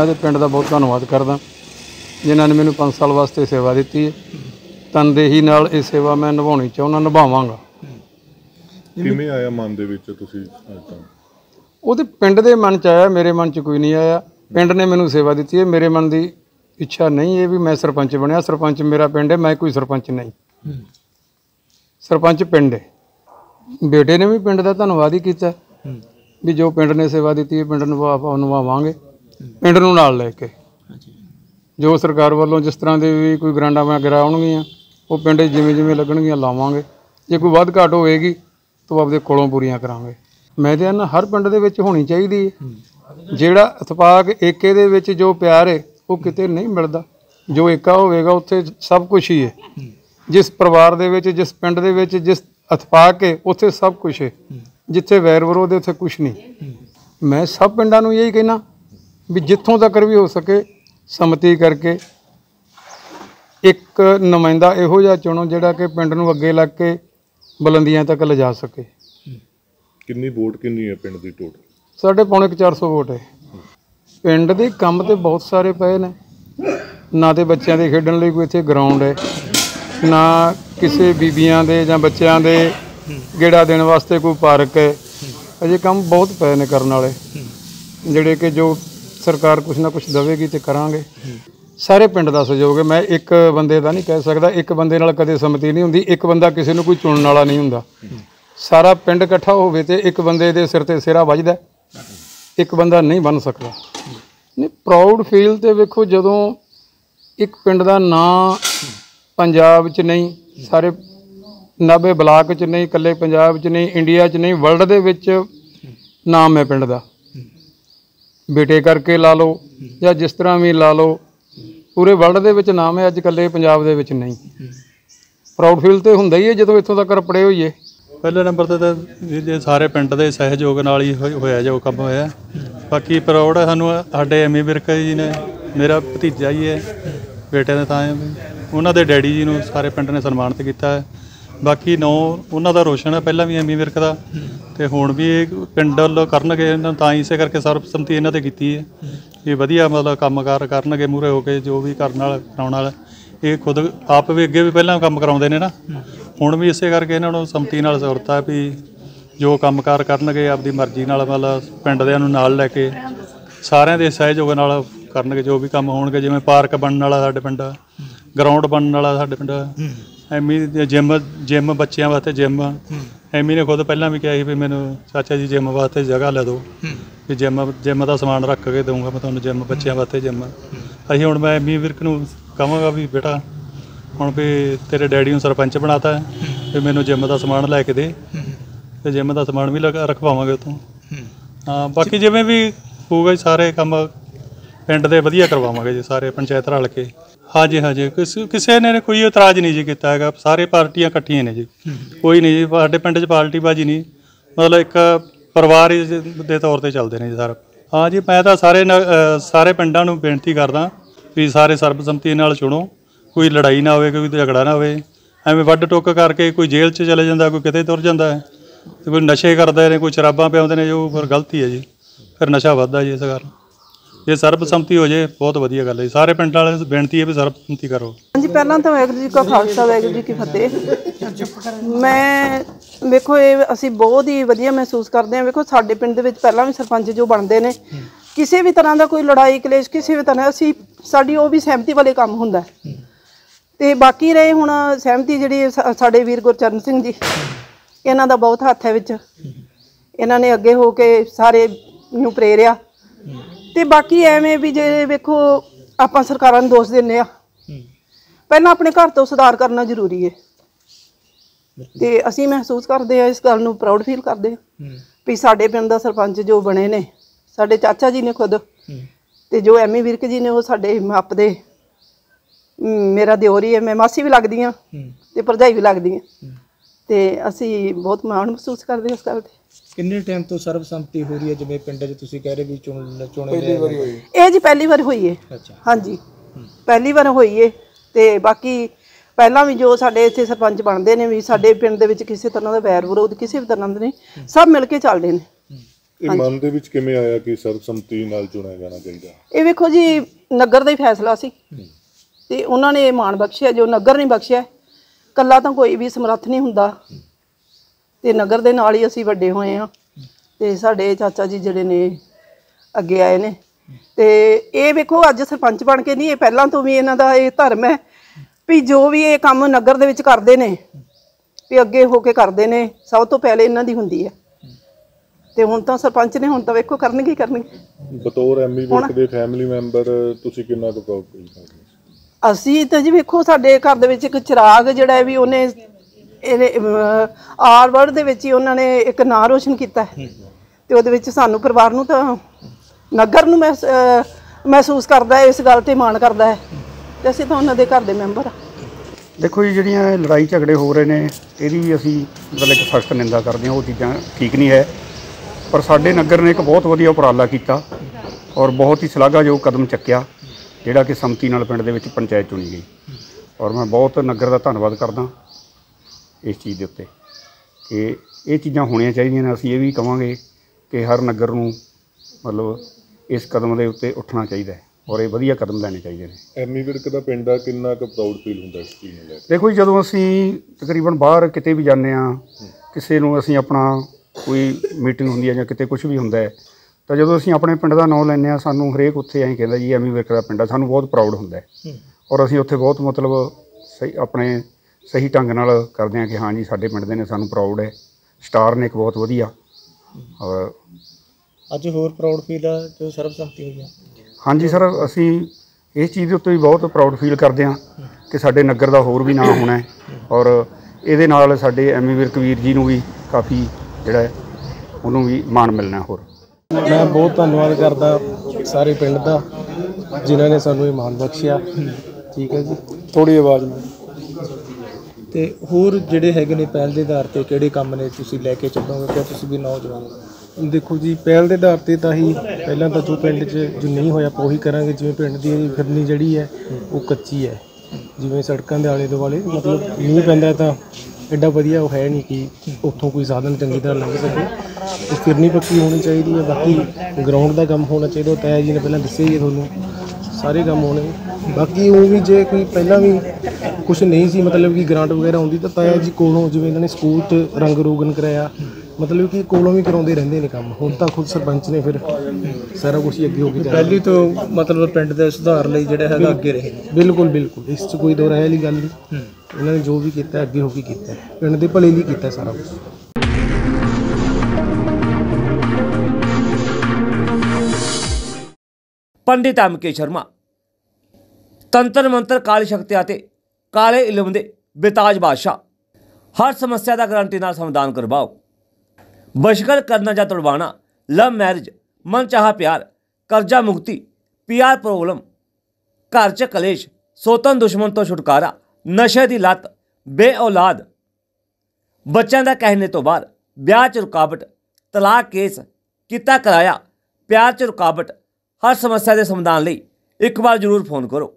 ਮੈਂ ਤੇ ਪਿੰਡ ਦਾ ਬਹੁਤ ਧੰਨਵਾਦ ਕਰਦਾ ਜਿਨ੍ਹਾਂ ਨੇ ਮੈਨੂੰ 5 ਸਾਲ ਵਾਸਤੇ ਸੇਵਾ ਦਿੱਤੀ ਹੈ। ਤਨਦੇਹੀ ਨਾਲ ਇਹ ਸੇਵਾ ਮੈਂ ਨਿਭਾਉਣੀ ਚਾਹੁੰਦਾ ਨਿਭਾਵਾਂਗਾ। ਕਿਵੇਂ ਆਇਆ ਮਨ ਦੇ ਵਿੱਚ ਤੁਸੀਂ ਅੱਜ ਤਾਂ ਉਹਦੇ ਪਿੰਡ ਦੇ ਮਨ ਚ ਆਇਆ ਮੇਰੇ ਮਨ ਚ ਕੋਈ ਨਹੀਂ ਆਇਆ। ਪਿੰਡ ਨੇ ਮੈਨੂੰ ਸੇਵਾ ਦਿੱਤੀ ਹੈ ਮੇਰੇ ਮਨ ਦੀ ਇੱਛਾ ਨਹੀਂ ਹੈ ਵੀ ਮੈਂ ਸਰਪੰਚ ਬਣਿਆ। ਸਰਪੰਚ ਮੇਰਾ ਪਿੰਡ ਹੈ ਮੈਂ ਕੋਈ ਸਰਪੰਚ ਨਹੀਂ। ਸਰਪੰਚ ਪਿੰਡ ਹੈ। ਬੇਟੇ ਨੇ ਵੀ ਪਿੰਡ ਦਾ ਧੰਨਵਾਦ ਹੀ ਕੀਤਾ। ਵੀ ਜੋ ਪਿੰਡ ਨੇ ਸੇਵਾ ਦਿੱਤੀ ਹੈ ਪਿੰਡ ਨੂੰ ਆਪਾਂ ਨਿਭਾਵਾਂਗੇ। ਪਿੰਡ ਨੂੰ ਨਾਲ ਲੈ ਕੇ। ਜੋ। ਸਰਕਾਰ ਵੱਲੋਂ ਜਿਸ ਤਰ੍ਹਾਂ ਦੇ ਵੀ ਕੋਈ ਗਰਾਂਡਾਂ ਵਗੈਰਾ ਆਉਣਗੀਆਂ ਉਹ ਪਿੰਡ ਜਿਵੇਂ ਜਿਵੇਂ ਲੱਗਣਗੀਆਂ ਲਾਵਾਂਗੇ। ਜੇ ਕੋਈ ਵੱਧ ਘਾਟ ਹੋਏਗੀ ਤਾਂ ਆਪਦੇ ਕੋਲੋਂ ਪੂਰੀਆਂ ਕਰਾਂਗੇ। ਮੈਂ ਤੇ ਨਾ ਹਰ ਪਿੰਡ ਦੇ ਵਿੱਚ ਹੋਣੀ ਚਾਹੀਦੀ ਹੈ। ਜਿਹੜਾ ਇਤਫਾਕ ਏਕੇ ਦੇ ਵਿੱਚ ਜੋ ਪਿਆਰ ਹੈ ਉਹ ਕਿਤੇ ਨਹੀਂ ਮਿਲਦਾ। ਜੋ ਏਕਾ ਹੋਵੇਗਾ ਉੱਥੇ ਸਭ ਕੁਝ ਹੀ ਹੈ। ਜਿਸ ਪਰਿਵਾਰ ਦੇ ਵਿੱਚ ਜਿਸ ਪਿੰਡ ਦੇ ਵਿੱਚ ਜਿਸ ਇਤਫਾਕ ਹੈ ਉੱਥੇ ਸਭ ਕੁਝ ਹੈ। ਜਿੱਥੇ ਵੈਰ ਵਿਰੋਧ ਹੈ ਉੱਥੇ ਕੁਝ ਨਹੀਂ। ਮੈਂ ਸਭ ਪਿੰਡਾਂ ਨੂੰ ਇਹੀ ਕਹਿਣਾ ਵੀ ਜਿੱਥੋਂ ਤੱਕ ਵੀ ਹੋ ਸਕੇ ਸੰਮਤੀ ਕਰਕੇ। ਇੱਕ ਨੁਮਾਇੰਦਾ ਇਹੋ ਜਿਹਾ ਚੁਣੋ ਜਿਹੜਾ ਕਿ ਪਿੰਡ ਨੂੰ ਅੱਗੇ ਲੱਗ ਕੇ ਬੁਲੰਦੀਆਂ ਤੱਕ ਲਿਜਾ ਸਕੇ। ਕਿੰਨੀ ਵੋਟ ਕਿੰਨੀ ਹੈ ਪਿੰਡ ਦੀ ਟੋਟਲ ਸਾਡੇ ਪੌਣੇ ਕੁ 400 ਵੋਟ ਹੈ। ਪਿੰਡ ਦੇ ਕੰਮ ਤੇ ਬਹੁਤ ਸਾਰੇ ਪਏ ਨੇ। ਨਾ ਤੇ ਬੱਚਿਆਂ ਦੇ ਖੇਡਣ ਲਈ ਕੋਈ ਇੱਥੇ ਗਰਾਊਂਡ ਹੈ। ਨਾ ਕਿਸੇ ਬੀਬੀਆਂ ਦੇ ਜਾਂ ਬੱਚਿਆਂ ਦੇ ਗੇੜਾ ਦੇਣ ਵਾਸਤੇ ਕੋਈ ਪਾਰਕ ਹੈ। ਅਜੇ ਕੰਮ ਬਹੁਤ ਪਏ ਨੇ ਕਰਨ ਵਾਲੇ। ਜਿਹੜੇ ਕਿ ਜੋ ਸਰਕਾਰ ਕੁਝ ਨਾ ਕੁਝ ਦੇਵੇਗੀ ਤੇ ਕਰਾਂਗੇ। ਸਾਰੇ ਪਿੰਡ ਦਾ ਸਹਿਯੋਗ ਹੈ। ਮੈਂ ਇੱਕ ਬੰਦੇ ਦਾ ਨਹੀਂ ਕਹਿ ਸਕਦਾ। ਇੱਕ ਬੰਦੇ ਨਾਲ ਕਦੇ ਸੰਮਤੀ ਨਹੀਂ ਹੁੰਦੀ। ਇੱਕ ਬੰਦਾ ਕਿਸੇ ਨੂੰ ਕੋਈ ਚੁਣਨ ਵਾਲਾ ਨਹੀਂ ਹੁੰਦਾ। ਸਾਰਾ ਪਿੰਡ ਇਕੱਠਾ ਹੋਵੇ ਤੇ ਇੱਕ ਬੰਦੇ ਦੇ ਸਿਰ ਤੇ ਸਿਰਾ ਵੱਜਦਾ ਇੱਕ ਬੰਦਾ ਨਹੀਂ ਬਣ ਸਕਦਾ। ਨਹੀਂ ਪ੍ਰਾਊਡ ਫੀਲ ਤੇ ਵੇਖੋ, ਜਦੋਂ ਇੱਕ ਪਿੰਡ ਦਾ ਨਾਂ ਪੰਜਾਬ 'ਚ ਨਹੀਂ, ਸਾਰੇ ਨਾਭੇ ਬਲਾਕ 'ਚ ਨਹੀਂ, ਇਕੱਲੇ ਪੰਜਾਬ 'ਚ ਨਹੀਂ, ਇੰਡੀਆ 'ਚ ਨਹੀਂ ਵਰਲਡ ਦੇ ਵਿੱਚ ਨਾਮ ਹੈ ਪਿੰਡ ਦਾ। ਬੇਟੇ ਕਰਕੇ ਲਾ ਲਓ ਜਾਂ ਜਿਸ ਤਰ੍ਹਾਂ ਵੀ ਲਾ ਲਓ, ਪੂਰੇ ਵਰਲਡ ਦੇ ਵਿੱਚ ਨਾਮ ਹੈ, ਅੱਜ ਇਕੱਲੇ ਪੰਜਾਬ ਦੇ ਵਿੱਚ ਨਹੀਂ। ਪ੍ਰਾਊਡ ਫੀਲ ਤੇ ਹੁੰਦਾ ਹੀ ਹੈ, ਜਦੋਂ ਇੱਥੋਂ ਤੱਕ ਪੜੇ ਹੋਈਏ। ਪਹਿਲੇ ਨੰਬਰ ਤੇ ਤਾਂ ਜੇ ਸਾਰੇ ਪਿੰਡ ਦੇ ਸਹਿਯੋਗ ਨਾਲ ਹੀ ਹੋਈ- ਹੋਇਆ ਜੋ ਕੰਮ ਹੋਇਆ। ਬਾਕੀ ਪ੍ਰਾਊਡ ਹੈ ਸਾਨੂੰ, ਸਾਡੇ ਐਮੀ ਵਿਰਕ ਜੀ ਨੇ, ਮੇਰਾ ਭਤੀਜਾ ਹੀ ਹੈ, ਬੇਟੇ ਦੇ ਤਾਂ ਉਹਨਾਂ ਦੇ ਡੈਡੀ ਜੀ ਨੂੰ ਸਾਰੇ ਪਿੰਡ ਨੇ ਸਨਮਾਨਿਤ ਕੀਤਾ ਹੈ। ਬਾਕੀ ਨੌ, ਉਹਨਾਂ ਦਾ ਰੋਸ਼ਨ ਹੈ ਪਹਿਲਾਂ ਵੀ ਐਮੀ ਵਿਰਕ ਦਾ। ਤੇ ਹੁਣ ਵੀ ਇਹ ਪਿੰਡ ਵੱਲੋਂ ਕਰਨਗੇ, ਇਹਨਾਂ ਤਾਂ ਹੀ ਇਸੇ ਕਰਕੇ ਸਰਬਸੰਮਤੀ ਇਹਨਾਂ ਤੇ ਕੀਤੀ ਹੈ। ਇਹ ਵਧੀਆ ਮਤਲਬ ਕੰਮਕਾਰ ਕਰਨਗੇ ਮੂਰੇ ਹੋ ਕੇ ਜੋ ਵੀ ਕਰਨ ਵਾਲਾ, ਕਰਾਉਣ ਵਾਲਾ। ਇਹ ਖੁਦ ਆਪ ਵੀ ਅੱਗੇ ਵੀ ਪਹਿਲਾਂ ਕੰਮ ਕਰਾਉਂਦੇ ਨੇ ਨਾ। ਹੁਣ ਵੀ ਇਸੇ ਕਰਕੇ ਇਹਨਾਂ ਨੂੰ ਸੰਮਤੀ ਨਾਲ ਜ਼ਰੂਰਤ ਹੈ ਵੀ ਜੋ ਕੰਮਕਾਰ ਕਰਨਗੇ, ਆਪਦੀ ਮਰਜ਼ੀ ਨਾਲ ਮਤਲਬ ਪਿੰਡ ਦਿਆਂ ਨੂੰ ਨਾਲ ਲੈ ਕੇ, ਸਾਰਿਆਂ ਦੇ ਸਹਿਯੋਗ ਨਾਲ ਕਰਨਗੇ, ਜੋ ਵੀ ਕੰਮ ਹੋਣਗੇ, ਜਿਵੇਂ ਪਾਰਕ ਬਣਨ ਵਾਲਾ ਸਾਡੇ ਪਿੰਡ ਗਰਾਊਂਡ ਬਣਨ ਵਾਲਾ ਸਾਡੇ ਪਿੰਡ ਐਮੀ ਜਿਮ ਜਿਮ ਬੱਚਿਆਂ ਵਾਸਤੇ ਜਿਮ। ਐਮੀ ਨੇ ਖੁਦ ਪਹਿਲਾਂ ਵੀ ਕਿਹਾ ਸੀ ਵੀ ਮੈਨੂੰ ਚਾਚਾ ਜੀ ਜਿਮ ਵਾਸਤੇ ਜਗ੍ਹਾ ਲੈ ਦਿਓ। ਵੀ ਜਿਮ ਜਿਮ ਦਾ ਸਮਾਨ ਰੱਖ ਕੇ ਦਊਂਗਾ ਮੈਂ ਤੁਹਾਨੂੰ ਜਿਮ ਬੱਚਿਆਂ ਵਾਸਤੇ ਜਿਮ। ਅਸੀਂ ਹੁਣ ਮੈਂ ਐਮੀ ਵਿਰਕ ਨੂੰ ਕਹਾਂਗਾ ਵੀ ਬੇਟਾ ਹੁਣ ਵੀ ਤੇਰੇ ਡੈਡੀ ਨੂੰ ਸਰਪੰਚ ਬਣਾਤਾ ਵੀ ਮੈਨੂੰ ਜਿਮ ਦਾ ਸਮਾਨ ਲੈ ਕੇ ਦੇ। ਤੇ ਜਿਮ ਦਾ ਸਮਾਨ ਵੀ ਰਖਵਾਵਾਂਗੇ ਉਤੋਂ ਹਾਂ। ਬਾਕੀ ਜਿਵੇਂ ਵੀ ਹੋਊਗਾ ਸਾਰੇ ਕੰਮ ਪਿੰਡ ਦੇ ਵਧੀਆ ਕਰਵਾਵਾਂਗੇ ਜੀ ਸਾਰੇ ਪੰਚਾਇਤ ਰਲ ਕੇ। ਹਾਂਜੀ ਹਾਂਜੀ। ਕਿਸ- ਕਿਸੇ ਨੇ ਕੋਈ ਇਤਰਾਜ਼ ਨਹੀਂ ਜੀ ਕੀਤਾ ਹੈਗਾ। ਸਾਰੇ ਪਾਰਟੀਆਂ ਇਕੱਠੀਆਂ ਨੇ ਜੀ। ਕੋਈ ਨਹੀਂ ਜੀ ਸਾਡੇ ਪਿੰਡ 'ਚ ਪਾਰਟੀਬਾਜ਼ੀ ਨਹੀਂ। ਮਤਲਬ ਇੱਕ ਪਰਿਵਾਰ ਹੀ ਦੇ ਤੌਰ ਤੇ ਚੱਲਦੇ ਨੇ ਜੀ ਸਾਰਾ। ਹਾਂ ਜੀ ਮੈਂ ਤਾਂ ਸਾਰੇ ਨ- ਅ, ਸਾਰੇ ਪਿੰਡਾਂ ਨੂੰ ਬੇਨਤੀ ਕਰਦਾ ਵੀ ਸਾਰੇ ਸਰਬਸੰਮਤੀ ਨਾਲ ਚੁਣੋ। ਕੋਈ ਲੜਾਈ ਨਾ ਹੋਵੇ ਕੋਈ ਝਗੜਾ ਨਾ ਹੋਵੇ। ਐਵੇਂ ਵੱਡ ਟੁੱਕ ਕਰਕੇ ਕੋਈ ਜੇਲ੍ਹ 'ਚ ਚਲੇ ਜਾਂਦਾ ਕੋਈ ਕਿਤੇ ਤੁਰ ਜਾਂਦਾ ਹੈ। ਤੇ ਕੋਈ ਨਸ਼ੇ ਕਰਦੇ ਨੇ ਕੋਈ ਸ਼ਰਾਬਾਂ ਪਿਆਉਂਦੇ ਨੇ ਜੋ ਫਿਰ ਗਲਤੀ ਹੈ ਜੀ। ਫਿਰ ਨਸ਼ਾ ਵੱਧਦਾ ਜੀ ਇਸ ਕਾਰਨ। ਜੇ ਸਰਬਸੰਮਤੀ ਹੋ ਜੇ, ਬਹੁਤ ਵਧੀਆ ਗੱਲ ਹੈ ਜੀ। ਸਾਰੇ ਪਿੰਡ ਵਾਲਿਆਂ ਨੂੰ ਬੇਨਤੀ ਹੈ ਵੀ ਸਰਬਸੰਮਤੀ ਕਰੋ। ਹਾਂਜੀ, ਪਹਿਲਾਂ ਤਾਂ ਵਾਹਿਗੁਰੂ ਜੀ ਕਾ ਖਾਲਸਾ, ਵਾਹਿਗੁਰੂ ਜੀ ਕੀ ਫਤਿਹ। ਮੈਂ, ਵੇਖੋ, ਇਹ ਅਸੀਂ ਬਹੁਤ ਹੀ ਵਧੀਆ ਮਹਿਸੂਸ ਕਰਦੇ ਹਾਂ। ਵੇਖੋ, ਸਾਡੇ ਪਿੰਡ ਦੇ ਵਿੱਚ ਪਹਿਲਾਂ ਵੀ ਸਰਪੰਚ ਜੋ ਬਣਦੇ ਨੇ, ਕਿਸੇ ਵੀ ਤਰ੍ਹਾਂ ਦਾ ਕੋਈ ਲੜਾਈ, ਕਲੇਸ਼, ਕਿਸੇ ਵੀ ਤਰ੍ਹਾਂ ਅਸੀਂ, ਸਾਡੀ ਉਹ ਵੀ ਸਹਿਮਤੀ ਵਾਲੇ ਕੰਮ ਹੁੰਦਾ। ਹੈ। ਤੇ ਬਾਕੀ ਰਹੇ ਹੁਣ ਸਹਿਮਤੀ ਜਿਹੜੀ ਸਾ- ਸਾਡੇ ਵੀਰ ਗੁਰਚਰਨ ਸਿੰਘ ਜੀ। ਇਹਨਾਂ ਦਾ ਬਹੁਤ ਹੱਥ ਹੈ ਵਿੱਚ। ਇਹਨਾਂ ਨੇ ਅੱਗੇ ਹੋ ਕੇ ਸਾਰੇ ਨੂੰ ਪ੍ਰੇਰਿਆ। ਤੇ ਬਾਕੀ ਐਵੇਂ ਵੀ ਜੇ ਵੇਖੋ ਆਪਾਂ ਸਰਕਾਰਾਂ ਨੂੰ ਦੋਸ਼ ਦਿੰਨੇ ਆ। ਪਹਿਲਾਂ ਆਪਣੇ ਘਰ ਤੋਂ ਸੁਧਾਰ ਕਰਨਾ ਜ਼ਰੂਰੀ ਹੈ ਤੇ ਅਸੀਂ ਮਹਿਸੂਸ ਕਰਦੇ ਆ ਇਸ ਗੱਲ ਨੂੰ ਪ੍ਰਾਊਡ ਫੀਲ ਕਰਦੇ ਆ। ਵੀ ਸਾਡੇ ਪਿੰਡ ਦਾ ਸਰਪੰਚ ਜੋ ਬਣੇ ਨੇ ਸਾਡੇ ਚਾਚਾ ਜੀ ਨੇ ਖੁਦ ਤੇ ਜੋ ਐਮੀ ਵਿਰਕ ਜੀ ਨੇ ਉਹ ਸਾਡੇ ਮਾਪ ਦੇ ਮੇਰਾ ਦਿਓਰ ਹੀ ਮੈਂ ਮਾਸੀ ਵੀ ਲੱਗਦੀ ਆ ਤੇ ਭਰਜਾਈ ਵੀ ਲੱਗਦੀ ਆ ਤੇ ਅਸੀਂ ਬਹੁਤ ਮਾਣ ਮਹਿਸੂਸ ਕਰਦੇ ਇਸ ਗੱਲ ਤੇ। ਕਿੰਨੇ ਟਾਈਮ ਤੋਂ ਸਰਬਸੰਮਤੀ ਹੋ ਰਹੀ ਹੈ? ਜਿਵੇਂ ਪਿੰਡ 'ਚ ਤੁਸੀਂ ਕਹਿ ਰਹੇ ਵੀ ਚੁਣ ਚੁਣੇ ਗਏ ਇਹ ਜੀ ਪਹਿਲੀ ਵਾਰ ਹੋਈ ਹੈ। ਅੱਛਾ। ਹਾਂਜੀ। ਪਹਿਲੀ ਵਾਰ ਹੋਈ ਏ ਤੇ ਬਾਕੀ ਪਹਿਲਾਂ ਵੀ ਜੋ ਸਾਡੇ ਇੱਥੇ ਸਰਪੰਚ ਬਣਦੇ ਨੇ ਵੀ ਸਾਡੇ ਪਿੰਡ ਦੇ ਵਿੱਚ ਕਿਸੇ ਤਰ੍ਹਾਂ ਦਾ ਵੈਰ ਵਿਰੋਧ ਕਿਸੇ ਵੀ ਤਰ੍ਹਾਂ ਦਾ ਨਹੀਂ ਸਭ ਮਿਲ ਕੇ ਚੱਲਦੇ ਨੇ। ਇਹ ਮਨ ਦੇ ਵਿੱਚ ਕਿਵੇਂ ਆਇਆ ਕਿ ਸਰਬਸੰਮਤੀ ਨਾਲ ਚੁਣਿਆ ਜਾਣਾ ਚਾਹੀਦਾ? ਇਹ ਵੇਖੋ ਜੀ ਨਗਰ ਦਾ ਹੀ ਫੈਸਲਾ ਸੀ। ਤੇ ਉਹਨਾਂ ਨੇ ਇਹ ਮਾਣ ਬਖਸ਼ਿਆ ਜੋ ਨਗਰ ਨੇ ਬਖਸ਼ਿਆ ਕੱਲਾ ਤਾਂ ਕੋਈ ਵੀ ਸਮਰੱਥ ਨਹੀਂ ਹੁੰਦਾ। ਤੇ ਨਗਰ ਦੇ ਨਾਲ ਹੀ ਅਸੀਂ ਵੱਡੇ ਹੋਏ ਆ ਤੇ ਸਾਡੇ ਚਾਚਾ ਜੀ ਜਿਹੜੇ ਨੇ ਅੱਗੇ ਆਏ ਨੇ। ਤੇ ਇਹ ਵੇਖੋ ਅੱਜ ਸਰਪੰਚ ਬਣ ਕੇ ਨਹੀਂ ਇਹ ਪਹਿਲਾਂ ਤੋਂ ਵੀ ਇਹਨਾਂ ਦਾ ਇਹ ਧਰਮ ਹੈ ਵੀ ਜੋ ਵੀ ਇਹ ਕੰਮ ਨਗਰ ਦੇ ਵਿੱਚ ਕਰਦੇ ਨੇ ਵੀ ਅੱਗੇ ਹੋ ਕੇ ਕਰਦੇ ਨੇ ਸਭ ਤੋਂ ਪਹਿਲੇ ਇਹਨਾਂ ਦੀ ਹੁੰਦੀ ਹੈ। ਤੇ ਹੁਣ ਤਾਂ ਸਰਪੰਚ ਨੇ ਹੁਣ ਤਾਂ ਵੇਖੋ ਕਰਨਗੇ ਹੀ ਕਰਨਗੇ। ਬਤੌਰ ਐਮਈ ਵਿਰਕ ਦੇ ਫੈਮਿਲੀ ਮੈਂਬਰ ਤੁਸੀਂ ਕਿੰਨਾ ਕੁ ਪ੍ਰਾਊਡ ਫੀਲ ਕਰਦੇ ਹੋ ਅਸੀਂ ਤਾਂ ਜੀ ਵੇਖੋ ਸਾਡੇ ਘਰ ਦੇ ਵਿੱਚ ਇੱਕ ਚਿਰਾਗ ਜਿਹੜਾ ਵੀ ਉਹਨੇ ਇਹਨੇ ਆਰ ਵਰਡ ਦੇ ਵਿੱਚ ਹੀ ਉਹਨਾਂ ਨੇ ਇੱਕ ਨਾਂ ਰੋਸ਼ਨ ਕੀਤਾ ਹੈ। ਤੇ ਉਹਦੇ ਵਿੱਚ ਸਾਨੂੰ ਪਰਿਵਾਰ ਨੂੰ ਤਾਂ ਨਗਰ ਨੂੰ ਮਹਿਸੂਸ ਕਰਦਾ ਹੈ ਇਸ ਗੱਲ ਤੇ ਮਾਣ ਕਰਦਾ ਹੈ। ਤੇ ਅਸੀਂ ਤਾਂ ਉਹਨਾਂ ਦੇ ਘਰ ਦੇ ਮੈਂਬਰ ਆ ਦੇਖੋ ਜੀ ਜਿਹੜੀਆਂ ਲੜਾਈ ਝਗੜੇ ਹੋ ਰਹੇ ਨੇ ਇਹਦੀ ਵੀ ਅਸੀਂ ਮਤਲਬ ਇੱਕ ਸਖਤ ਨਿੰਦਾ ਕਰਦੇ ਹਾਂ ਉਹ ਚੀਜ਼ਾਂ ਠੀਕ ਨਹੀਂ ਹੈ। ਪਰ ਸਾਡੇ ਨਗਰ ਨੇ ਇੱਕ ਬਹੁਤ ਵਧੀਆ ਉਪਰਾਲਾ ਕੀਤਾ ਔਰ ਬਹੁਤ ਹੀ ਸ਼ਲਾਘਾਯੋਗ ਕਦਮ ਚੱਕਿਆ ਜਿਹੜਾ ਕਿ ਸੰਮਤੀ ਨਾਲ ਪਿੰਡ ਦੇ ਵਿੱਚ ਪੰਚਾਇਤ ਚੁਣੀ ਗਈ। ਔਰ ਮੈਂ ਬਹੁਤ ਨਗਰ ਦਾ ਧੰਨਵਾਦ ਕਰਦਾ। ਇਸ ਚੀਜ਼ ਦੇ ਉੱਤੇ। ਕਿ ਇਹ ਚੀਜ਼ਾਂ ਹੋਣੀਆਂ ਚਾਹੀਦੀਆਂ ਨੇ ਅਸੀਂ ਇਹ ਵੀ ਕਵਾਂਗੇ ਕਿ ਹਰ ਨਗਰ ਨੂੰ ਮਤਲਬ ਇਸ ਕਦਮ ਦੇ ਉੱਤੇ ਉੱਠਣਾ ਚਾਹੀਦਾ ਹੈ ਔਰ ਇਹ ਵਧੀਆ ਕਦਮ ਲੈਣੇ ਚਾਹੀਦੇ ਨੇ। ਐਮੀ ਵਿਰਕ ਦਾ ਪਿੰਡ ਆ ਕਿੰਨਾ ਕੁ ਪ੍ਰਾਊਡ ਫੀਲ ਹੁੰਦਾ ਇਸ ਚੀਜ਼ ਨੂੰ ਲੈ ਕੇ? ਦੇਖੋ ਜੀ ਜਦੋਂ ਅਸੀਂ ਤਕਰੀਬਨ ਬਾਹਰ ਕਿਤੇ ਵੀ ਜਾਂਦੇ ਆ ਕਿਸੇ ਨੂੰ ਅਸੀਂ ਆਪਣਾ ਕੋਈ ਮੀਟਿੰਗ ਹੁੰਦੀ ਹੈ ਜਾਂ ਕਿਤੇ ਕੁਝ ਵੀ ਹੁੰਦਾ ਹੈ ਤਾਂ ਜਦੋਂ ਅਸੀਂ ਆਪਣੇ ਪਿੰਡ ਦਾ ਨਾਮ ਲੈਂਦੇ ਆ ਸਾਨੂੰ ਹਰੇਕ ਉੱਥੇ ਐਂ ਕਹਿੰਦਾ ਜੀ ਐਵੇਂ ਵਿਰਕ ਦਾ ਪਿੰਡ ਆ ਸਾਨੂੰ ਬਹੁਤ ਪ੍ਰਾਊਡ ਹੁੰਦਾ ਹੈ। ਔਰ ਅਸੀਂ ਉੱਥੇ ਬਹੁਤ ਮਤਲਬ ਸਹੀ ਆਪਣੇ ਸਹੀ ਢੰਗ ਨਾਲ ਕਰਦੇ ਆ ਕਿ ਹਾਂ ਜੀ ਸਾਡੇ ਪਿੰਡ ਦੇ ਨੇ ਸਾਨੂੰ ਪ੍ਰਾਊਡ ਹੈ। ਸਟਾਰ ਨੇ ਇੱਕ ਬਹੁਤ ਵਧੀਆ। ਔਰ ਅੱਜ ਹੋਰ ਪ੍ਰਾਊਡ ਫੀਲ ਆ ਜੋ ਸਰਬਸੰਮਤੀ ਹੋਈ ਆ। ਹਾਂਜੀ ਸਰ ਅਸੀਂ ਇਸ ਚੀਜ਼ ਦੇ ਉੱਤੇ ਵੀ ਬਹੁਤ ਪ੍ਰਾਊਡ ਫੀਲ ਕਰਦੇ ਹਾਂ ਕਿ ਸਾਡੇ ਨਗਰ ਦਾ ਹੋਰ ਵੀ ਨਾਮ ਹੋਣਾ ਹੈ। ਔਰ ਇਹਦੇ ਨਾਲ ਸਾਡੇ ਐਮੀ ਵਿਰਕ ਵੀਰ ਜੀ ਨੂੰ ਵੀ ਕਾਫੀ ਜਿਹੜਾ ਉਹਨੂੰ ਵੀ ਮਾਣ ਮਿਲਣਾ ਹੋਰ। ਮੈਂ ਬਹੁਤ ਧੰਨਵਾਦ ਕਰਦਾ ਸਾਰੇ ਪਿੰਡ ਦਾ ਜਿਨ੍ਹਾਂ ਨੇ ਸਾਨੂੰ ਇਹ ਮਾਣ ਬਖਸ਼ਿਆ। ਠੀਕ ਹੈ ਜੀ ਥੋੜੀ ਆਵਾਜ਼ ਨਾਲ। ਤੇ ਹੋਰ ਜਿਹੜੇ ਹੈਗੇ ਨੇ ਪਹਿਲ ਦੇ ਆਧਾਰ ਤੇ ਕਿਹੜੇ ਕੰਮ ਨੇ ਤੁਸੀਂ ਲੈ ਕੇ ਚੱਲੋਗੇ ਕਿ ਤੁਸੀਂ ਵੀ ਨੌਜਵਾਨ ਦੇਖੋ ਜੀ, ਪਹਿਲ ਦੇ ਆਧਾਰ ਤੇ ਤਾਂ ਹੀ ਪਹਿਲਾਂ ਤਾਂ ਜੋ ਪਿੰਡ 'ਚ ਜੋ ਨਹੀਂ ਹੋਇਆ, ਆਪਾਂ ਉਹੀ ਕਰਾਂਗੇ। ਜਿਵੇਂ ਪਿੰਡ ਦੀ ਫਿਰਨੀ ਜਿਹੜੀ ਹੈ, ਉਹ ਕੱਚੀ ਹੈ। ਜਿਵੇਂ ਸੜਕਾਂ ਦੇ ਆਲੇ ਦੁਆਲੇ, ਮਤਲਬ ਮੀਂਹ ਪੈਂਦਾ ਤਾਂ ਐਡਾ ਵਧੀਆ ਉਹ ਹੈ ਨਹੀਂ ਕਿ ਉੱਥੋਂ ਕੋਈ ਸਾਧਨ ਚੰਗੀ ਤਰ੍ਹਾਂ ਲੰਘ ਸਕੇ। ਉਹ ਫਿਰਨੀ ਪੱਕੀ ਹੋਣੀ ਚਾਹੀਦੀ ਹੈ। ਬਾਕੀ ਗਰਾਊਂਡ ਦਾ ਕੰਮ ਹੋਣਾ ਚਾਹੀਦਾ। ਉਹ ਤਾਇਆ ਜੀ ਨੇ ਪਹਿਲਾਂ ਦੱਸਿਆ ਹੀ ਹੈ ਤੁਹਾਨੂੰ। ਸਾਰੇ ਕੰਮ ਹੋਣੇ। ਬਾਕੀ ਉਹ ਵੀ ਜੇ ਕੋਈ ਪਹਿਲਾਂ ਵੀ ਕੁਝ ਨਹੀਂ ਸੀ ਮਤਲਬ ਕਿ ਗ੍ਰਾਂਟ ਵਗੈਰਾ ਹੁੰਦੀ ਤਾਂ ਤਾਇਆ ਜੀ ਕੋਲੋਂ ਜਿਵੇਂ ਇਹਨਾਂ ਨੇ ਸਕੂਲ ਤੇ ਰੰਗ ਰੋਗਨ ਕਰਾਇਆ ਮਤਲਬ ਕਿ ਕੋਲੋਂ ਵੀ ਕਰਾਉਂਦੇ ਰਹਿੰਦੇ ਨੇ ਕੰਮ। ਹੁਣ ਤਾਂ ਖੁਦ ਸਰਪੰਚ ਨੇ ਫਿਰ ਸਾਰਾ ਕੁਝ ਹੀ ਅੱਗੇ ਹੋ ਕੇ ਪਹਿਲੀ ਤੋਂ ਮਤਲਬ ਪਿੰਡ ਦੇ ਸੁਧਾਰ ਲਈ ਜਿਹੜਾ ਹੈਗਾ ਅੱਗੇ ਰਹੇ ਬਿਲਕੁਲ ਬਿਲਕੁਲ। ਇਸ 'ਚ ਕੋਈ ਦੋ ਰਾਏ ਵਾਲੀ ਗੱਲ ਨਹੀਂ। ਇਹਨਾਂ ਨੇ ਜੋ ਵੀ ਕੀਤਾ ਅੱਗੇ ਹੋ ਕੇ ਕੀਤਾ। ਪਿੰਡ ਦੇ ਭਲੇ ਲਈ ਕੀਤਾ ਸਾਰਾ ਕੁਝ ਪੰਡਿਤ ਐਮ.ਕੇ. ਸ਼ਰਮਾ। ਤੰਤਰ ਮੰਤਰ ਕਾਲੀ ਸ਼ਕਤੀਆਂ ਅਤੇ ਕਾਲੇ ਇਲਮ ਦੇ ਬੇਤਾਜ ਬਾਦਸ਼ਾਹ। ਹਰ ਸਮੱਸਿਆ ਦਾ ਗਰੰਟੀ ਨਾਲ ਸਮਾਧਾਨ ਕਰਵਾਓ। ਬਸ਼ਕਰ ਕਰਨਾ ਜਾਂ ਤੁੜਵਾਣਾ ਲਵ ਮੈਰਿਜ ਮਨ ਚਾਹਾ ਪਿਆਰ, ਕਰਜ਼ਾ ਮੁਕਤੀ ਪੀਆਰ ਪ੍ਰੋਬਲਮ ਘਰ 'ਚ ਕਲੇਸ਼, ਸੋਤਨ ਦੁਸ਼ਮਣ ਤੋਂ ਛੁਟਕਾਰਾ, ਨਸ਼ੇ ਦੀ ਲਤ ਬੇ ਔਲਾਦ ਬੱਚਿਆਂ ਦਾ ਕਹਿਣੇ ਤੋਂ ਬਾਅਦ ਵਿਆਹ 'ਚ ਰੁਕਾਵਟ, ਤਲਾਕ ਕੇਸ, ਕੀਤਾ ਕਰਾਇਆ, ਪਿਆਰ 'ਚ ਰੁਕਾਵਟ, ਹਰ ਸਮੱਸਿਆ ਦੇ ਸਮਾਧਾਨ ਲਈ ਇੱਕ ਵਾਰ ਜ਼ਰੂਰ ਫੋਨ ਕਰੋ।